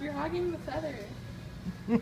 You're hogging the feather.